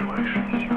situations.